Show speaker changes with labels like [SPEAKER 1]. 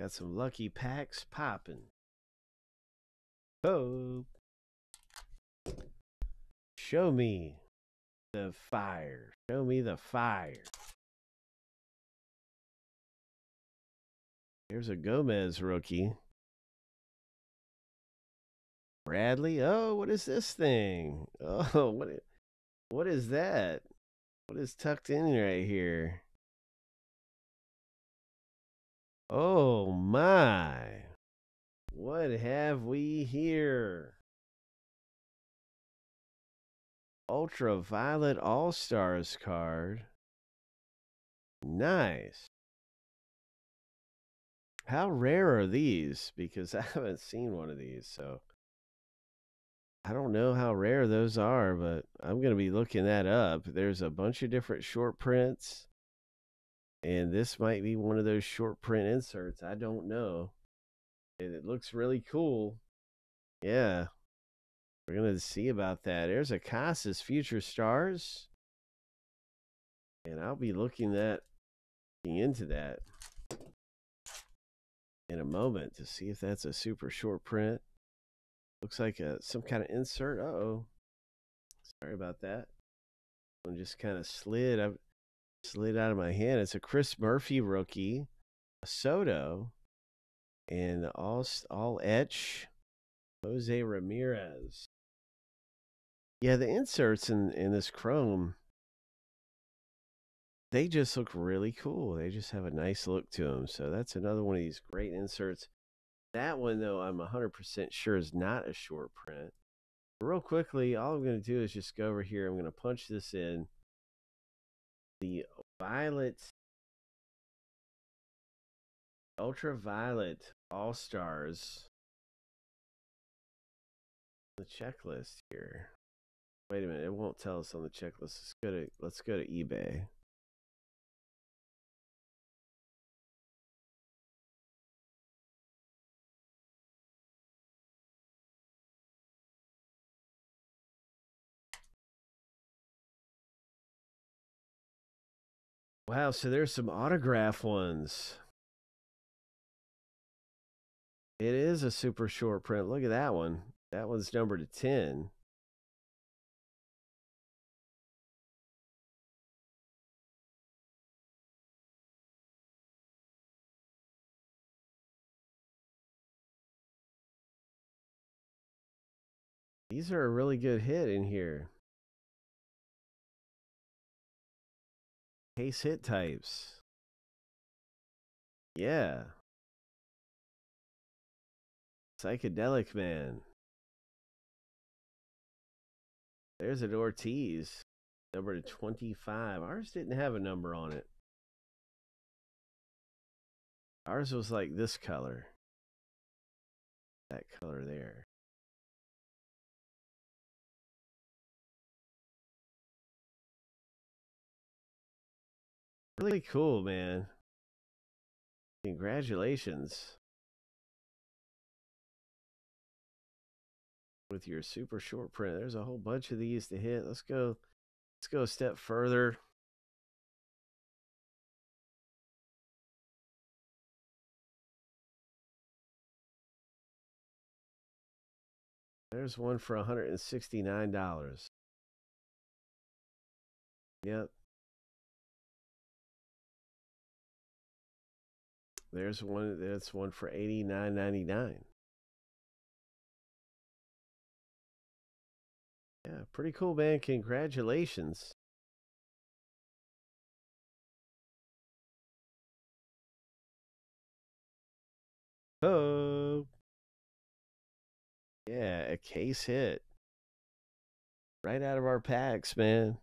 [SPEAKER 1] Got some lucky packs popping. Oh. Show me the fire. Show me the fire. Here's a Gomez rookie. Bradley. Oh, what is this thing? Oh, what what is that? What is tucked in right here? Oh my. What have we here? Ultraviolet All Stars card. Nice. How rare are these? Because I haven't seen one of these, so I don't know how rare those are, but I'm going to be looking that up. There's a bunch of different short prints, and this might be one of those short print inserts. I don't know. And it looks really cool. Yeah. We're going to see about that. There's a Casas Future Stars. And I'll be looking that into that in a moment to see if that's a super short print. Looks like a some kind of insert. Uh oh. Sorry about that. One just kind of slid. I slid out of my hand. It's a Chris Murphy rookie, Soto, and all all etch. Jose Ramirez. Yeah, the inserts in in this chrome they just look really cool. They just have a nice look to them. So that's another one of these great inserts. That one, though, I'm 100% sure is not a short print. Real quickly, all I'm going to do is just go over here. I'm going to punch this in. The Violet, Ultraviolet All Stars. The checklist here. Wait a minute, it won't tell us on the checklist. Let's go to let's go to eBay. Wow, so there's some autograph ones. It is a super short print. Look at that one. That one's numbered to 10. These are a really good hit in here. Case hit types. Yeah. Psychedelic Man. There's an Ortiz. Number to 25. Ours didn't have a number on it. Ours was like this color. That color there. Really cool, man. Congratulations. With your super short print. There's a whole bunch of these to hit. Let's go let's go a step further. There's one for $169. Yep. There's one that's one for eighty nine ninety nine. Yeah, pretty cool, man. Congratulations. Oh. Yeah, a case hit. Right out of our packs, man.